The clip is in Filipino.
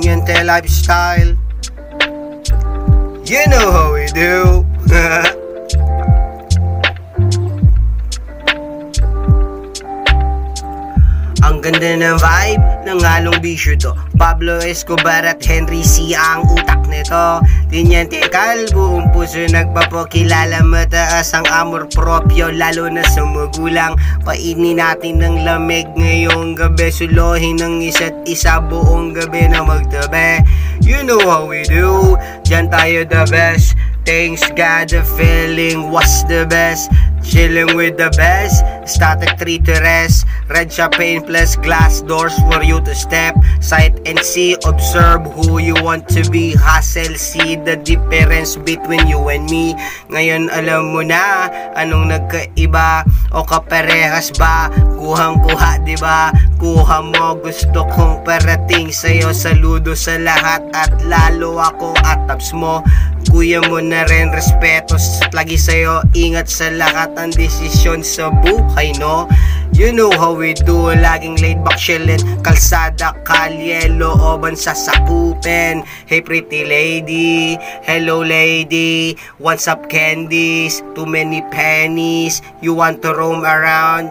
Teniente Lifestyle. You know how we do. Ang ganda ng vibe ng halong bisyo to. Pablo Escobar at Henry C. ang utak nito. Tiniente Calvo, ang puso nagpapakilala Mataas ang amor propio lalo na sa magulang. Painin natin ng lamig ngayong gabi. Suluhin ng isa't isa buong gabi na magtabi. You know how we do, dyan tayo the best. Thanks God the feeling was the best Chilling with the best. Static 3 to rest. Red champagne plus glass doors for you to step. Sight and see. Observe who you want to be. Hustle. See the difference between you and me. Ngayon alam mo na Anong nagkaiba. O kaparehas ba? Kuhang kuha diba Kuha mo. Gusto kong parating Sa'yo. Saludo sa lahat At lalo ako at tabs mo Kuya mo na rin respeto Lagi sa'yo. Ingat sa lahat ang desisyon sa buhay no? You know how we do Laging laid back chillin. Kalsada, kalye, looban sa sakupin Hey pretty lady. Hello lady. What's up candies? Too many pennies. You want to roam around